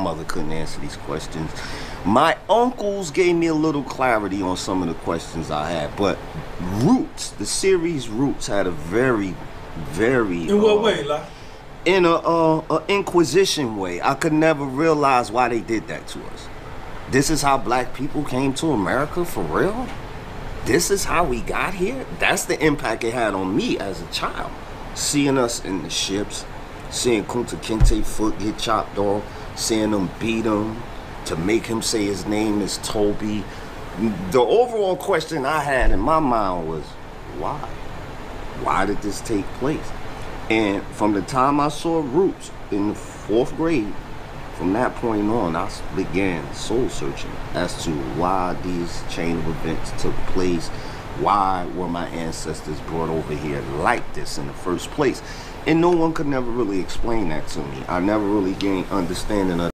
grandmother couldn't answer these questions. My uncles gave me a little clarity on some of the questions I had, but Roots, the series Roots, had a very, very In what uh, way, like? in a, uh, a inquisition way. I could never realize why they did that to us. This is how black people came to America for real? This is how we got here? That's the impact it had on me as a child. Seeing us in the ships, seeing Kunta Kinte foot get chopped off, seeing them beat him to make him say his name is Toby. The overall question I had in my mind was, why? Why did this take place? And from the time I saw Roots in the fourth grade, from that point on, I began soul searching as to why these chain of events took place. Why were my ancestors brought over here like this in the first place? And no one could never really explain that to me. I never really gained understanding of